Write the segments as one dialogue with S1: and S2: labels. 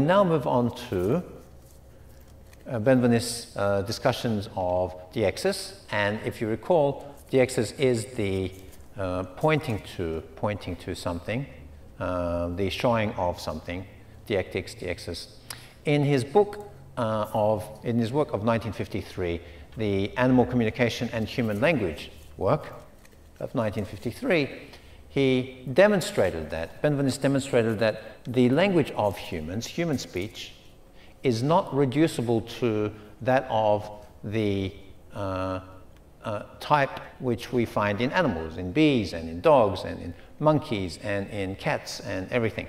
S1: will now move on to uh, uh, discussions of deixis. And if you recall, deixis is the uh, pointing to, pointing to something, uh, the showing of something, deictics, deixis. In his book uh, of, in his work of 1953, the Animal Communication and Human Language work of 1953, he demonstrated that, Benveniste demonstrated that the language of humans, human speech, is not reducible to that of the uh, uh, type which we find in animals, in bees and in dogs and in monkeys and in cats and everything.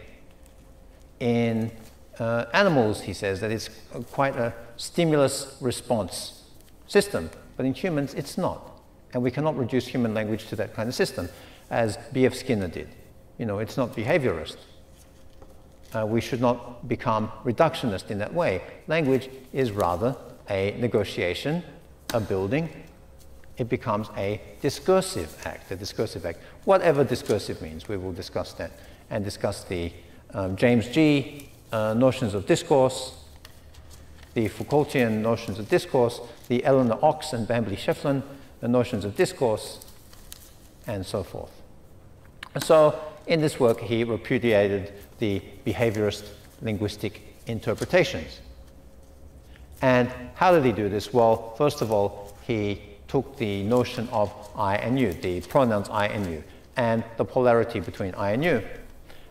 S1: In uh, animals, he says that it's quite a stimulus response system, but in humans, it's not. And we cannot reduce human language to that kind of system, as B.F. Skinner did. You know, it's not behaviorist. Uh, we should not become reductionist in that way. Language is rather a negotiation, a building. It becomes a discursive act, a discursive act. Whatever discursive means, we will discuss that and discuss the um, James Gee uh, notions of discourse, the Foucaultian notions of discourse, the Elinor Ochs and Bambi Schieffelin the notions of discourse, and so forth. So in this work, he repudiated the behaviorist linguistic interpretations. And how did he do this? Well, first of all, he took the notion of I and you, the pronouns I and you, and the polarity between I and you.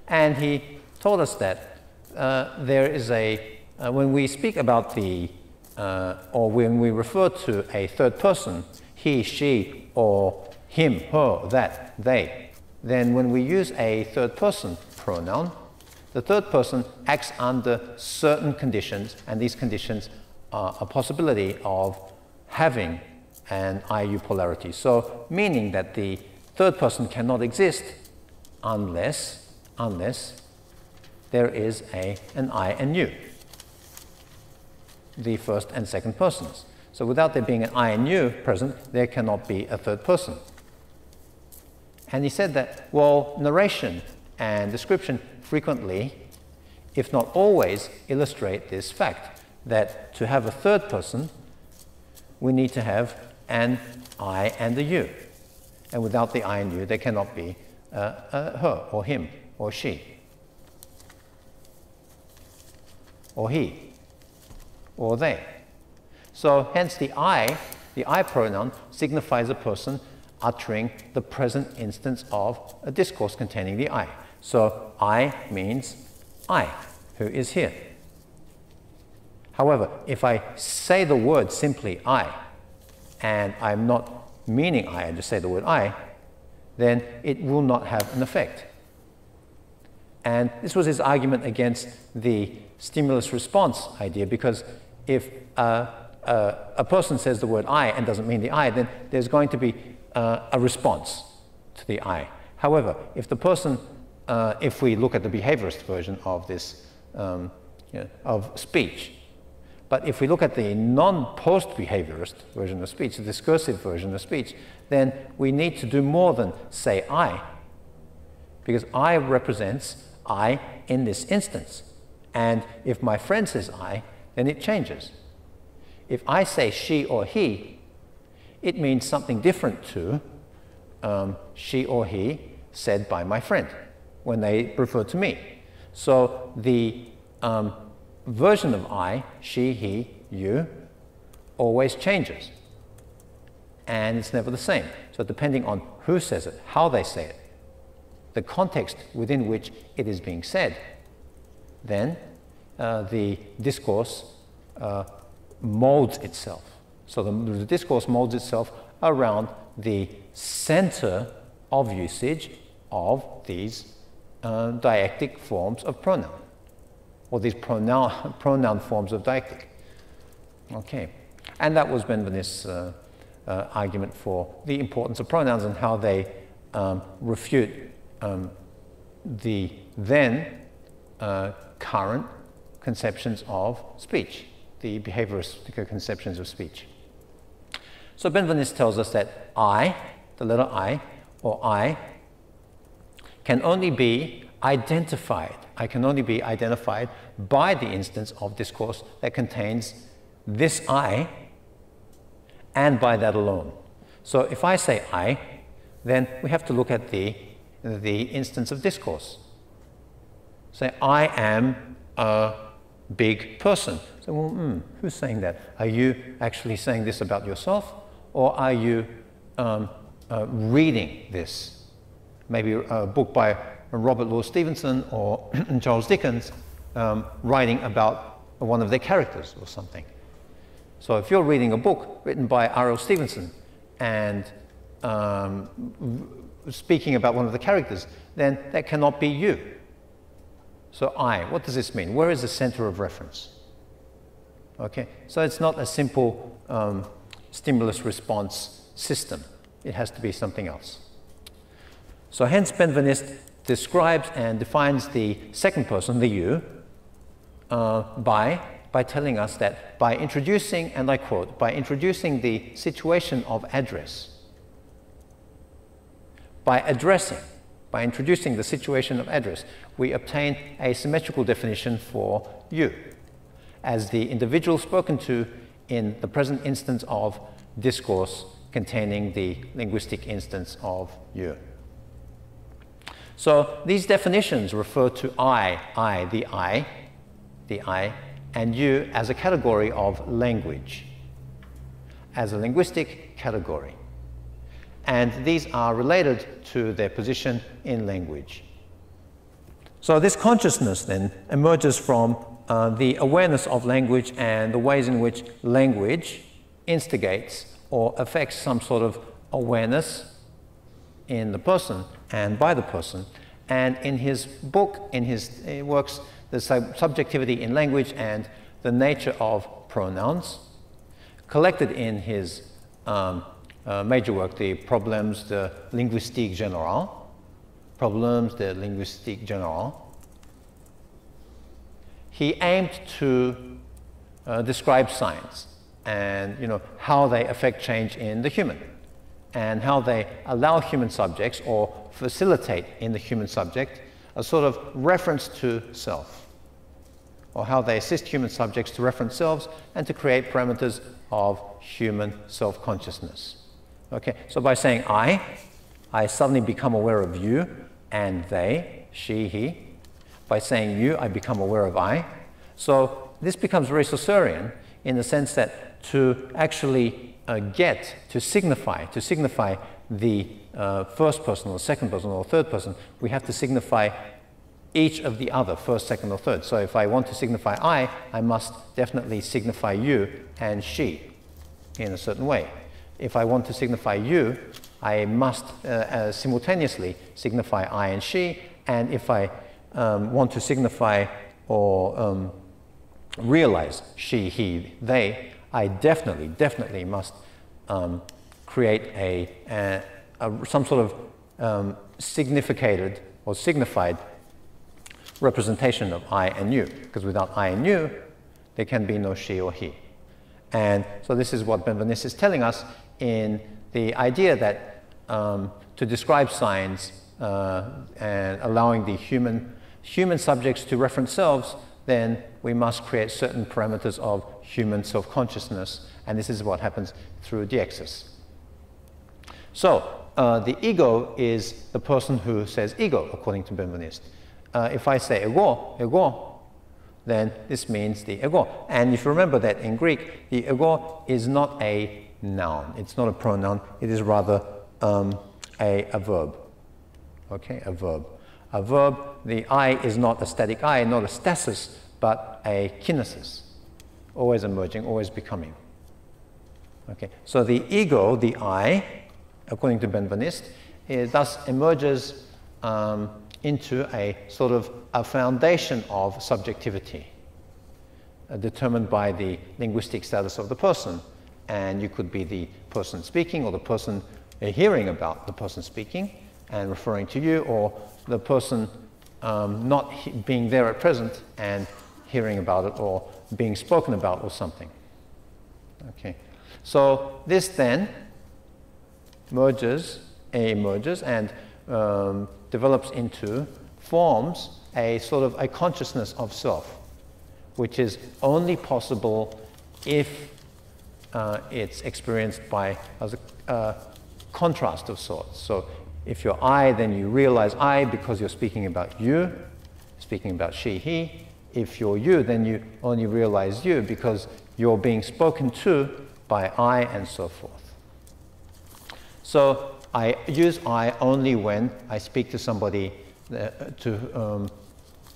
S1: And he told us that uh, there is a, uh, when we speak about the, uh, or when we refer to a third person, he, she, or him, her, that, they, then when we use a third person pronoun, the third person acts under certain conditions, and these conditions are a possibility of having an IU polarity. So, meaning that the third person cannot exist unless, unless there is a, an I and you, the first and second persons. So without there being an I and you present, there cannot be a third person. And he said that, well, narration and description frequently, if not always, illustrate this fact that to have a third person, we need to have an I and a you. And without the I and you, there cannot be uh, a her or him or she or he or they. So hence the I, the I pronoun, signifies a person uttering the present instance of a discourse containing the I. So I means I, who is here. However, if I say the word simply I, and I'm not meaning I, I just say the word I, then it will not have an effect. And this was his argument against the stimulus response idea because if uh, uh, a person says the word I and doesn't mean the I, then there's going to be uh, a response to the I. However, if the person, uh, if we look at the behaviorist version of this, um, you know, of speech, but if we look at the non-post behaviorist version of speech, the discursive version of speech, then we need to do more than say I, because I represents I in this instance. And if my friend says I, then it changes. If I say she or he, it means something different to um, she or he said by my friend when they refer to me. So the um, version of I, she, he, you, always changes. And it's never the same. So depending on who says it, how they say it, the context within which it is being said, then uh, the discourse uh, molds itself. So the, the discourse molds itself around the center of usage of these uh, deictic forms of pronoun, or these pronoun, pronoun forms of deictic. Okay, and that was Benveniste's uh, uh, argument for the importance of pronouns and how they um, refute um, the then uh, current conceptions of speech the behaviorist conceptions of speech. So Benveniste tells us that I, the letter I, or I, can only be identified, I can only be identified by the instance of discourse that contains this I and by that alone. So if I say I, then we have to look at the, the instance of discourse. Say, I am a big person. So, well, hmm, who's saying that? Are you actually saying this about yourself? Or are you um, uh, reading this? Maybe a book by Robert Louis Stevenson or Charles Dickens um, writing about one of their characters or something. So if you're reading a book written by R.L. Stevenson and um, speaking about one of the characters, then that cannot be you. So I, what does this mean? Where is the center of reference? Okay, so it's not a simple um, stimulus response system. It has to be something else. So hence Benveniste describes and defines the second person, the you, uh, by, by telling us that by introducing, and I quote, by introducing the situation of address, by addressing, by introducing the situation of address, we obtain a symmetrical definition for you as the individual spoken to in the present instance of discourse containing the linguistic instance of you. So these definitions refer to I, I, the I, the I, and you as a category of language, as a linguistic category. And these are related to their position in language. So this consciousness then emerges from uh, the awareness of language and the ways in which language instigates or affects some sort of awareness in the person and by the person. And in his book, in his works, the sub subjectivity in language and the nature of pronouns, collected in his um, uh, major work, the Problems de Linguistique Générale, Problems de Linguistique Générale, he aimed to uh, describe signs and you know, how they affect change in the human and how they allow human subjects or facilitate in the human subject a sort of reference to self, or how they assist human subjects to reference selves and to create parameters of human self consciousness. Okay, so by saying I, I suddenly become aware of you and they, she, he. By saying you, I become aware of I. So this becomes very Saussurean in the sense that to actually uh, get, to signify, to signify the uh, first person or second person or third person, we have to signify each of the other, first, second, or third. So if I want to signify I, I must definitely signify you and she in a certain way. If I want to signify you, I must uh, uh, simultaneously signify I and she, and if I um, want to signify or um, realize she, he, they, I definitely, definitely must um, create a, a, a, some sort of um, significated or signified representation of I and you, because without I and you, there can be no she or he. And so this is what Benveniste is telling us in the idea that um, to describe signs uh, and allowing the human, human subjects to reference selves, then we must create certain parameters of human self-consciousness, and this is what happens through deixis. So uh, the ego is the person who says ego, according to Benveniste. Uh, if I say ego, ego, then this means the ego. And if you remember that in Greek, the ego is not a noun. It's not a pronoun. It is rather um, a, a verb. Okay, a verb. A verb, the I is not a static I, not a stasis, but a kinesis, always emerging, always becoming. Okay, so the ego, the I, according to Benveniste, it thus emerges um, into a sort of a foundation of subjectivity uh, determined by the linguistic status of the person. And you could be the person speaking or the person uh, hearing about the person speaking and referring to you, or the person um, not being there at present and hearing about it or being spoken about or something. Okay. So this then merges, A merges and um, develops into forms a sort of a consciousness of self, which is only possible if uh, it's experienced by as a uh, contrast of sorts. So if you're I, then you realize I because you're speaking about you, speaking about she, he. If you're you, then you only realize you because you're being spoken to by I and so forth. So I use I only when I speak to somebody uh, to, um,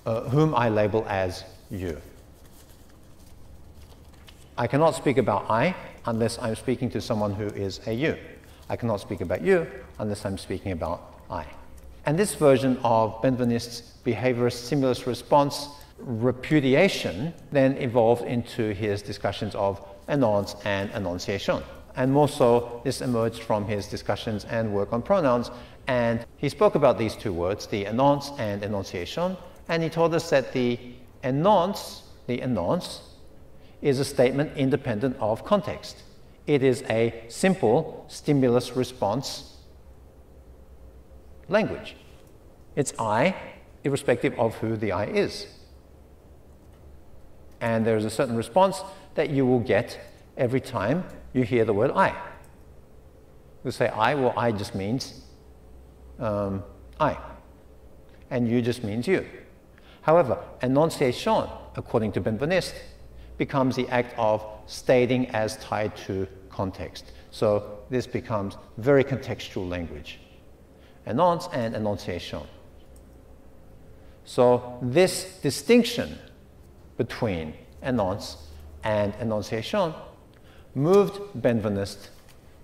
S1: uh, whom I label as you. I cannot speak about I unless I'm speaking to someone who is a you. I cannot speak about you unless I'm speaking about I. And this version of Benveniste's behaviorist stimulus response repudiation then evolved into his discussions of énoncé and énonciation. And more so, this emerged from his discussions and work on pronouns. And he spoke about these two words, the énoncé and énonciation. And he told us that the énoncé, the énoncé, is a statement independent of context. It is a simple stimulus response language. It's I, irrespective of who the I is. And there's a certain response that you will get every time you hear the word I. You say I, well, I just means um, I. And you just means you. However, enunciation, according to Benveniste, becomes the act of stating as tied to context. So this becomes very contextual language. Énoncé and enunciation. So this distinction between énoncé and enunciation moved Benveniste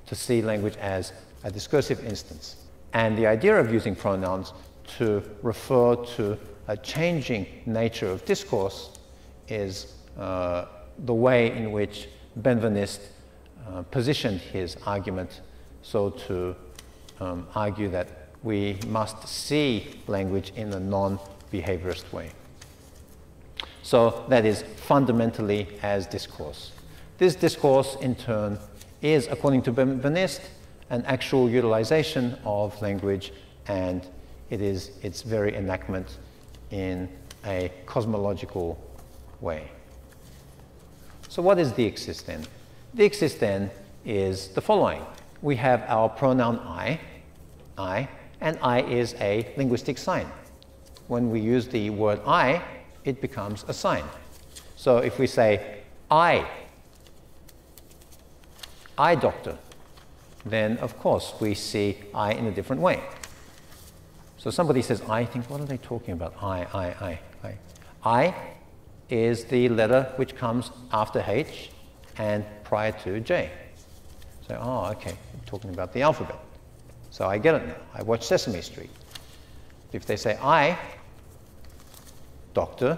S1: to see language as a discursive instance. And the idea of using pronouns to refer to a changing nature of discourse is uh, the way in which Benveniste uh, positioned his argument so to um, argue that we must see language in a non-behaviorist way. So that is fundamentally as discourse. This discourse, in turn, is, according to Benveniste, an actual utilization of language and it is its very enactment in a cosmological way. So what is deixis then? Deixis then is the following. We have our pronoun I, I, and I is a linguistic sign. When we use the word I, it becomes a sign. So if we say I, I doctor, then of course we see I in a different way. So somebody says I, think, what are they talking about? I, I, I, I. I is the letter which comes after H and prior to J. So, oh, okay, I'm talking about the alphabet. So I get it now. I watch Sesame Street. If they say I, doctor,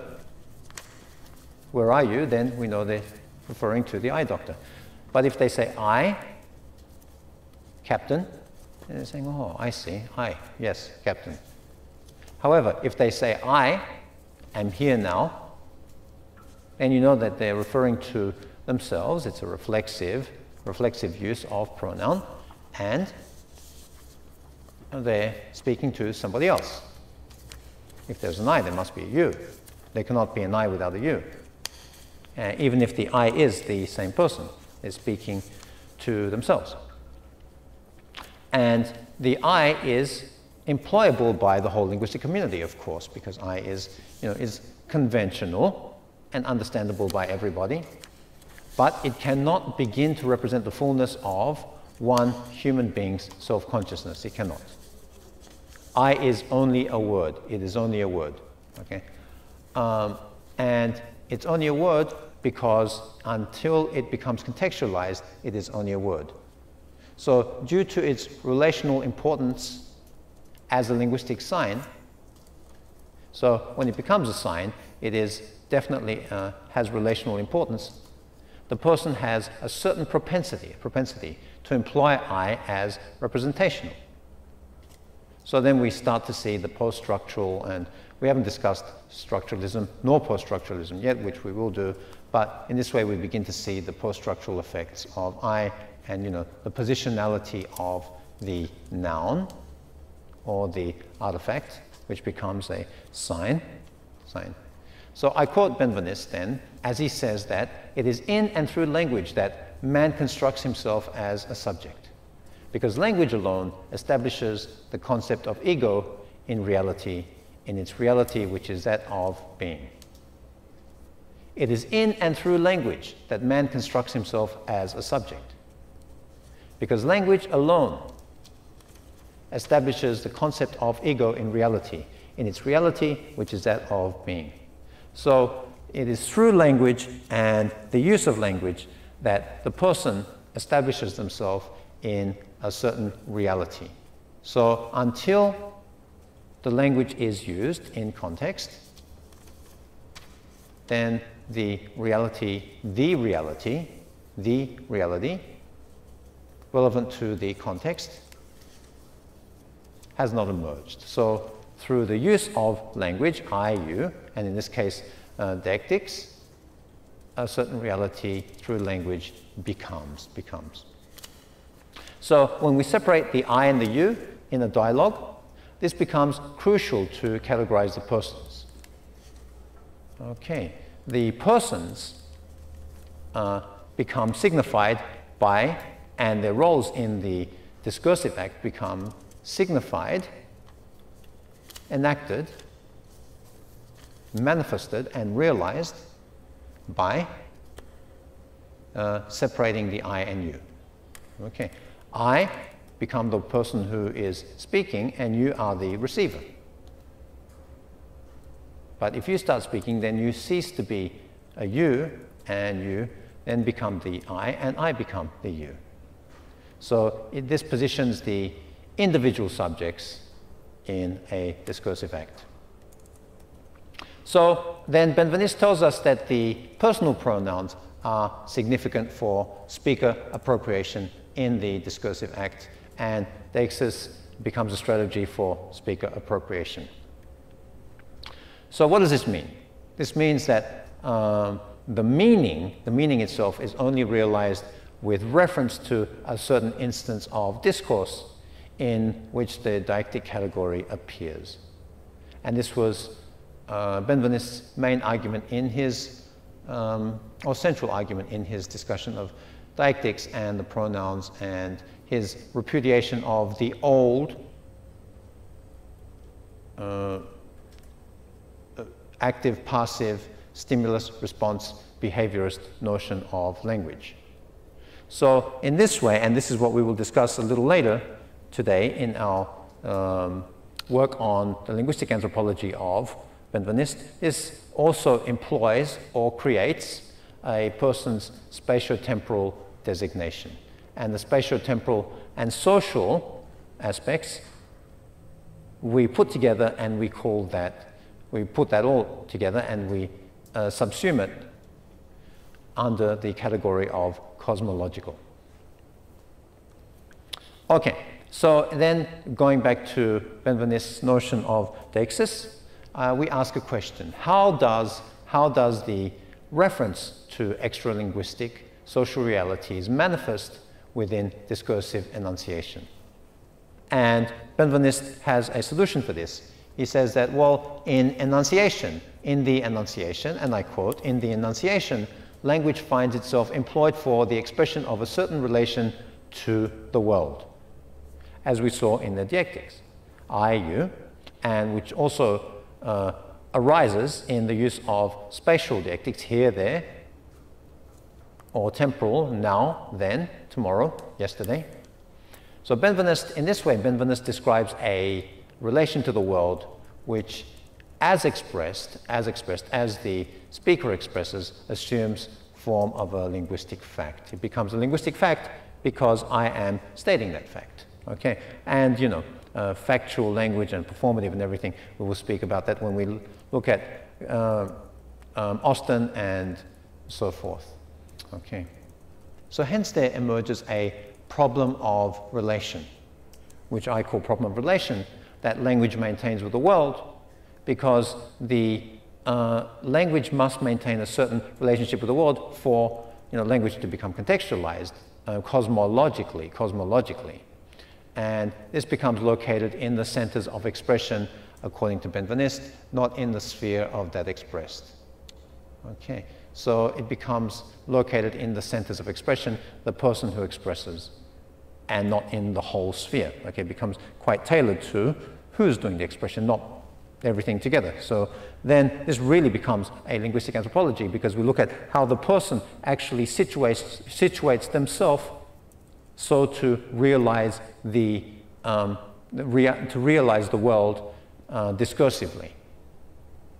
S1: where are you? Then we know they're referring to the eye doctor. But if they say I, captain, they're saying, oh, I see, I, yes, captain. However, if they say I am here now, and you know that they're referring to themselves. It's a reflexive, reflexive use of pronoun, and they're speaking to somebody else. If there's an I, there must be a you. There cannot be an I without a you. Uh, even if the I is the same person, they're speaking to themselves. And the I is employable by the whole linguistic community, of course, because I is, you know, is conventional and understandable by everybody, but it cannot begin to represent the fullness of one human being's self consciousness. It cannot. I is only a word, it is only a word. Okay? Um, and it's only a word because until it becomes contextualized, it is only a word. So, due to its relational importance as a linguistic sign, so when it becomes a sign, it is definitely uh, has relational importance, the person has a certain propensity, a propensity to employ I as representational. So then we start to see the post-structural, and we haven't discussed structuralism nor post-structuralism yet, which we will do, but in this way we begin to see the post-structural effects of I and you know the positionality of the noun or the artifact, which becomes a sign, sign. So I quote Benveniste then, as he says that it is in and through language that man constructs himself as a subject, because language alone establishes the concept of ego in reality, in its reality, which is that of being. It is in and through language that man constructs himself as a subject, because language alone establishes the concept of ego in reality, in its reality, which is that of being. So it is through language and the use of language that the person establishes themselves in a certain reality. So until the language is used in context, then the reality, the reality, the reality, relevant to the context, has not emerged. So through the use of language, I, you, and in this case, uh, deictics, a certain reality through language becomes, becomes. So when we separate the I and the you in a dialogue, this becomes crucial to categorize the persons. Okay, the persons uh, become signified by, and their roles in the discursive act become signified, enacted, manifested, and realized by uh, separating the I and you. Okay, I become the person who is speaking, and you are the receiver. But if you start speaking, then you cease to be a you, and you then become the I, and I become the you. So it, this positions the individual subjects in a discursive act. So then Benveniste tells us that the personal pronouns are significant for speaker appropriation in the discursive act, and deixis becomes a strategy for speaker appropriation. So what does this mean? This means that um, the meaning, the meaning itself is only realized with reference to a certain instance of discourse in which the deictic category appears. And this was uh, Benveniste's main argument in his, um, or central argument in his discussion of deictics and the pronouns and his repudiation of the old uh, active passive stimulus response behaviorist notion of language. So in this way, and this is what we will discuss a little later today in our um, work on the linguistic anthropology of Benveniste, also employs or creates a person's spatiotemporal designation. And the spatiotemporal and social aspects we put together and we call that we put that all together and we uh, subsume it under the category of cosmological. Okay, so then going back to Benveniste's notion of deixis, uh, we ask a question. How does, how does the reference to extralinguistic social realities manifest within discursive enunciation? And Benveniste has a solution for this. He says that, well, in enunciation, in the enunciation, and I quote, in the enunciation, language finds itself employed for the expression of a certain relation to the world, as we saw in the deictics, I, you, and which also uh, arises in the use of spatial deictics, here, there, or temporal, now, then, tomorrow, yesterday. So Benveniste, in this way, Benveniste describes a relation to the world which as expressed, as expressed, as the speaker expresses, assumes form of a linguistic fact. It becomes a linguistic fact because I am stating that fact. Okay, and you know, uh, factual language and performative and everything. We will speak about that when we look at uh, um, Austin and so forth. Okay, so hence there emerges a problem of relation, which I call problem of relation, that language maintains with the world because the uh, language must maintain a certain relationship with the world for you know, language to become contextualized uh, cosmologically, cosmologically. And this becomes located in the centers of expression according to Benveniste, not in the sphere of that expressed. Okay, so it becomes located in the centers of expression, the person who expresses, and not in the whole sphere. Okay, it becomes quite tailored to who's doing the expression, not everything together. So then this really becomes a linguistic anthropology because we look at how the person actually situates, situates themselves so to realize the, um, rea to realize the world uh, discursively.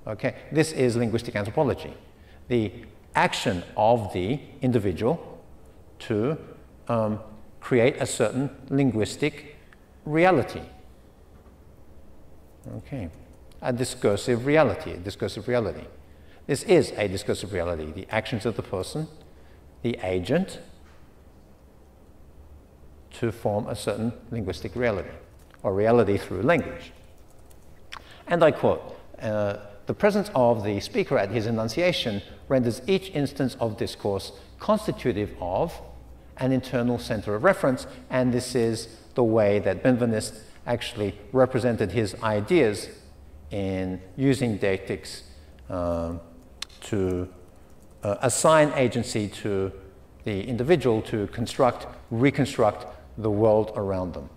S1: Okay, this is linguistic anthropology. The action of the individual to um, create a certain linguistic reality. Okay, a discursive reality, a discursive reality. This is a discursive reality, the actions of the person, the agent, to form a certain linguistic reality, or reality through language. And I quote, uh, the presence of the speaker at his enunciation renders each instance of discourse constitutive of an internal center of reference, and this is the way that Benveniste actually represented his ideas in using deictics uh, to uh, assign agency to the individual to construct, reconstruct the world around them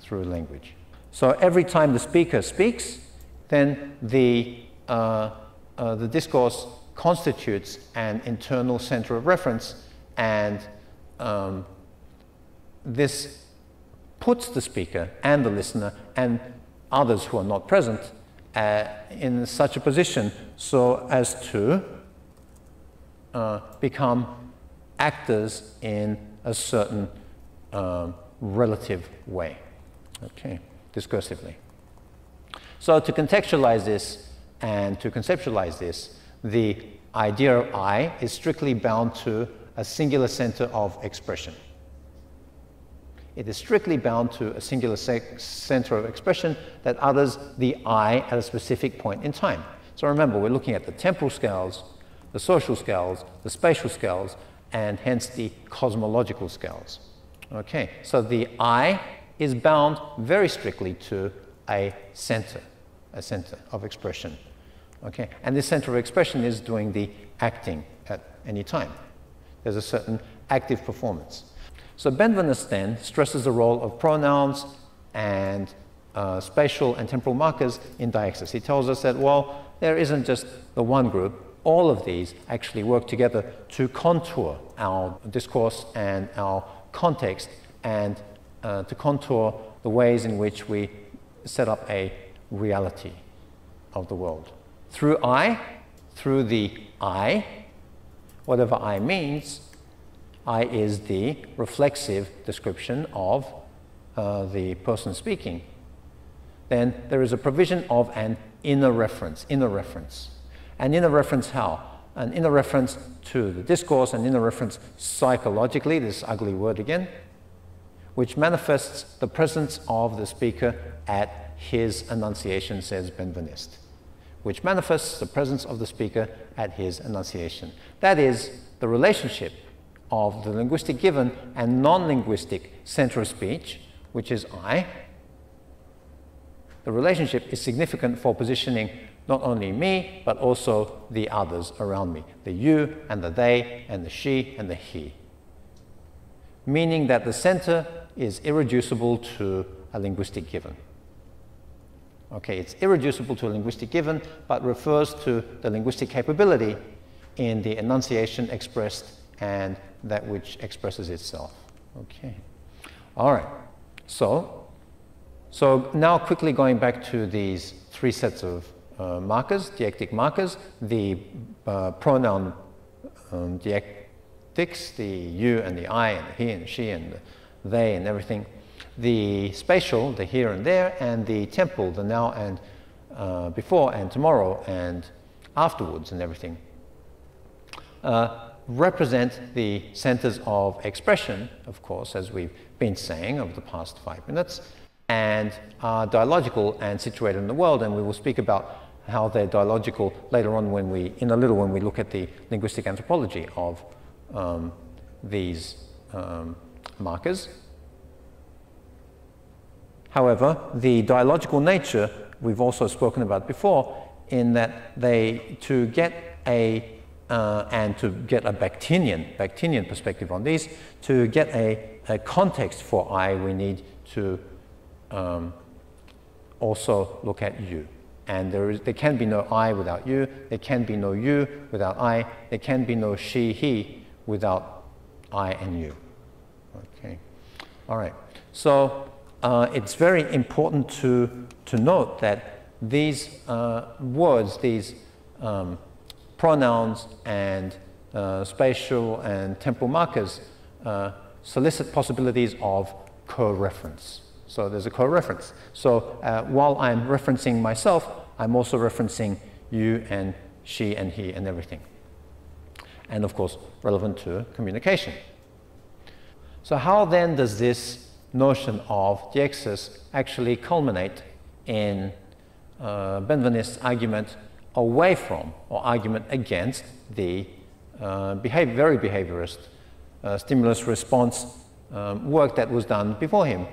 S1: through language. So every time the speaker speaks, then the, uh, uh, the discourse constitutes an internal center of reference, and um, this puts the speaker and the listener and others who are not present uh, in such a position so as to uh, become actors in a certain um, relative way, okay, discursively. So to contextualize this and to conceptualize this, the idea of I is strictly bound to a singular center of expression. It is strictly bound to a singular center of expression that utters the I at a specific point in time. So remember, we're looking at the temporal scales, the social scales, the spatial scales, and hence the cosmological scales. Okay, so the I is bound very strictly to a center, a center of expression. Okay, and this center of expression is doing the acting at any time. There's a certain active performance. So Benveniste then stresses the role of pronouns and uh, spatial and temporal markers in deixis. He tells us that, well, there isn't just the one group, all of these actually work together to contour our discourse and our context and uh, to contour the ways in which we set up a reality of the world. Through I, through the I, whatever I means, I is the reflexive description of uh, the person speaking. Then there is a provision of an inner reference, inner reference. And inner reference how? An inner reference to the discourse, an inner reference psychologically, this ugly word again, which manifests the presence of the speaker at his enunciation, says Benveniste, which manifests the presence of the speaker at his enunciation. That is the relationship of the linguistic given and non-linguistic center of speech, which is I. The relationship is significant for positioning not only me, but also the others around me, the you and the they and the she and the he. Meaning that the center is irreducible to a linguistic given. Okay, it's irreducible to a linguistic given, but refers to the linguistic capability in the enunciation expressed and that which expresses itself. Okay. All right. So, so now quickly going back to these three sets of uh, markers, deictic markers, the uh, pronoun um, deictics, the you and the I and the he and she and the they and everything, the spatial, the here and there, and the temporal, the now and uh, before and tomorrow and afterwards and everything, uh, represent the centers of expression, of course, as we've been saying over the past five minutes, and are dialogical and situated in the world, and we will speak about how they're dialogical later on when we, in a little, when we look at the linguistic anthropology of um, these um, markers. However, the dialogical nature we've also spoken about before, in that they, to get a, uh, and to get a Bakhtinian, Bakhtinian perspective on these, to get a, a context for I, we need to um, also look at you. And there, is, there can be no I without you, there can be no you without I, there can be no she, he without I and you. Okay, all right. So uh, it's very important to, to note that these uh, words, these um, pronouns and uh, spatial and temporal markers uh, solicit possibilities of co-reference. So there's a co-reference. So uh, while I'm referencing myself, I'm also referencing you and she and he and everything. And of course, relevant to communication. So how then does this notion of deixis actually culminate in uh, Benveniste's argument away from or argument against the uh, behavior, very behaviorist uh, stimulus response um, work that was done before him.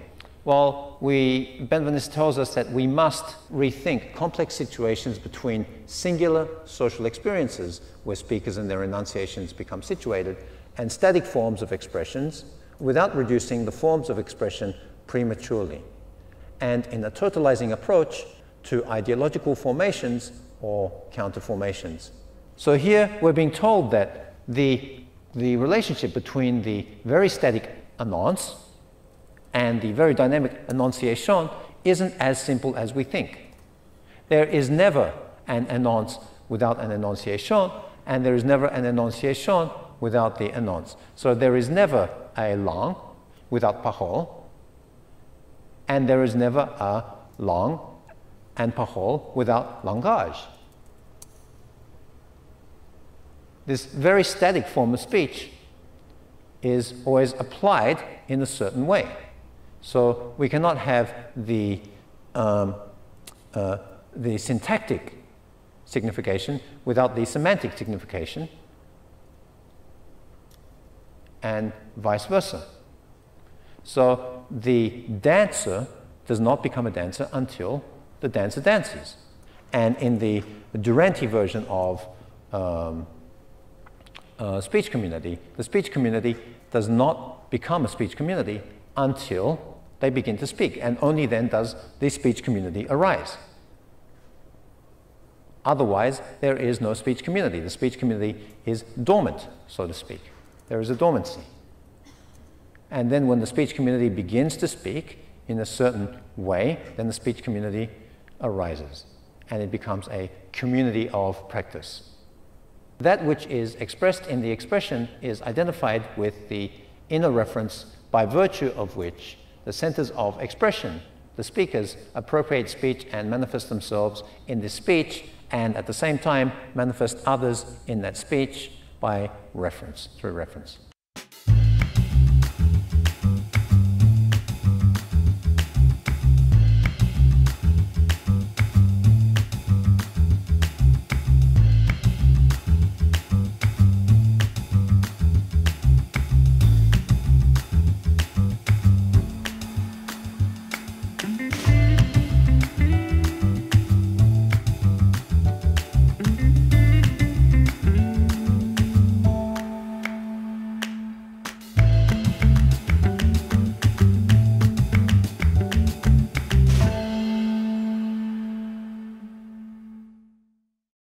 S1: Well, we, Benveniste tells us that we must rethink complex situations between singular social experiences where speakers and their enunciations become situated and static forms of expressions without reducing the forms of expression prematurely. And in a totalizing approach to ideological formations or counterformations. So here we're being told that the, the relationship between the very static énoncé and the very dynamic enunciation isn't as simple as we think. There is never an énoncé without an enunciation, and there is never an enunciation without the énoncé. So there is never a langue without parole, and there is never a langue and parole without langage. This very static form of speech is always applied in a certain way. So we cannot have the, um, uh, the syntactic signification without the semantic signification, and vice versa. So the dancer does not become a dancer until the dancer dances. And in the Duranti version of um, uh, speech community, the speech community does not become a speech community until they begin to speak, and only then does the speech community arise. Otherwise, there is no speech community. The speech community is dormant, so to speak. There is a dormancy. And then when the speech community begins to speak in a certain way, then the speech community arises and it becomes a community of practice. That which is expressed in the expression is identified with the inner reference by virtue of which the centers of expression, the speakers, appropriate speech and manifest themselves in this speech and at the same time manifest others in that speech by reference, through reference.